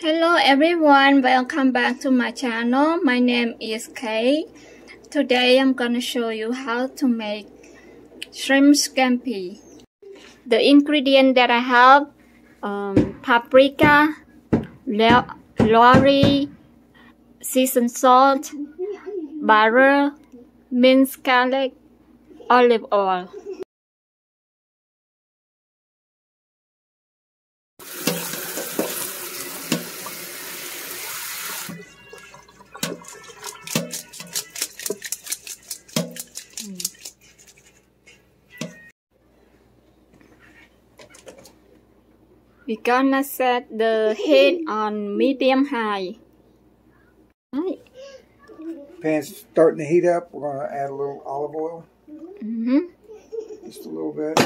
Hello everyone, welcome back to my channel. My name is Kay. Today I'm gonna show you how to make shrimp scampi. The ingredient that I have, um, paprika, Lawry's, seasoned salt, butter, minced garlic, olive oil. We're gonna set the heat on medium high. Right. Pan's starting to heat up. We're gonna add a little olive oil. Mm-hmm. Just a little bit.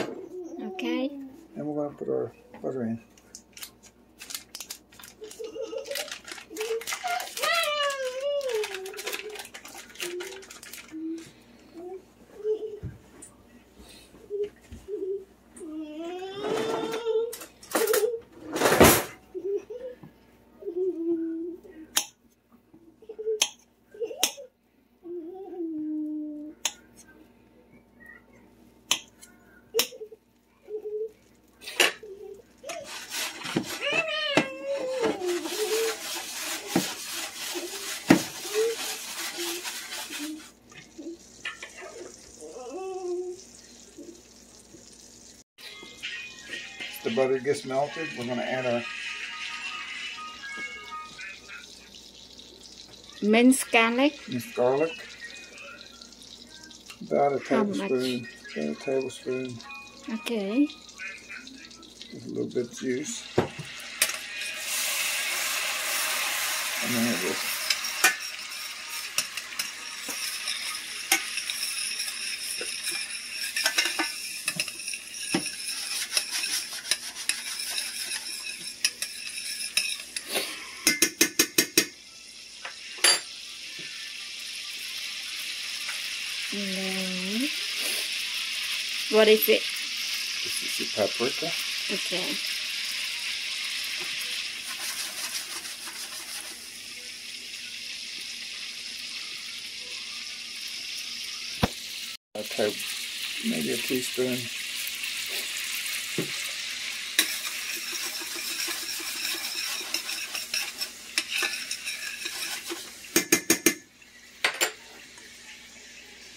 Okay. And we're gonna put our butter in. The butter gets melted, we're going to add our minced garlic. Minced garlic. About a tablespoon. About a tablespoon. Okay. With a little bit of juice. And then it will What is it? This is the paprika. Okay. I'll maybe a teaspoon.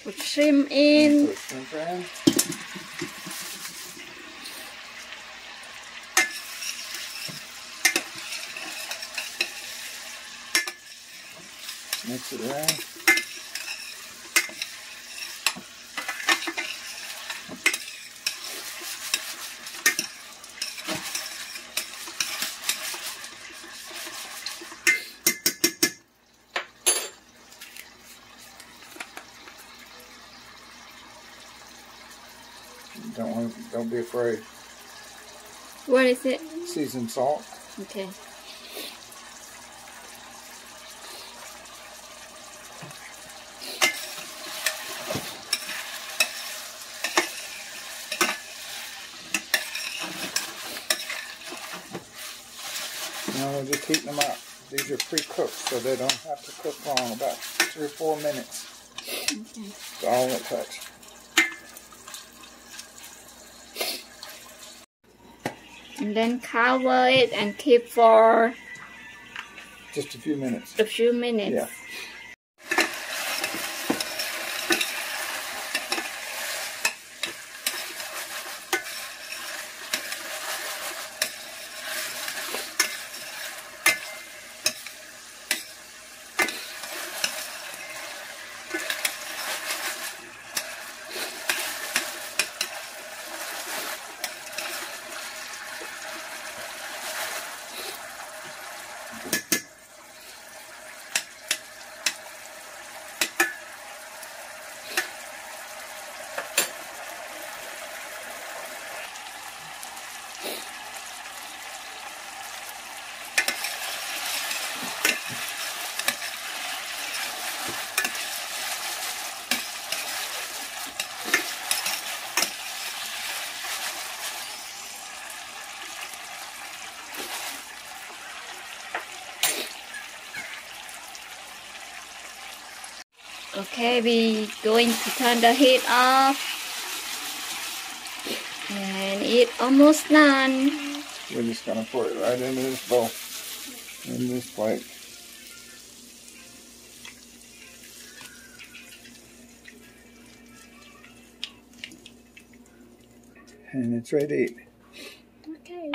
Put shrimp in. Put shrimp in. Mix it around. Don't want, don't be afraid. What is it? Seasoned salt. Okay. Now we're just heating them up. These are pre-cooked, so they don't have to cook long, about three or four minutes. Okay. That's all it takes. And then cover it and keep for just a few minutes. A few minutes. Yeah. Okay, we going to turn the heat off. And it almost done. We're just gonna put it right into this bowl, in this plate. And it's ready to eat. Okay.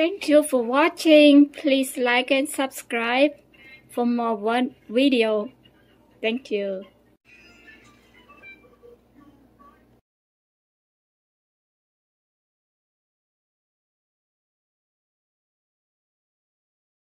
Thank you for watching. Please like and subscribe for more one video. Thank you.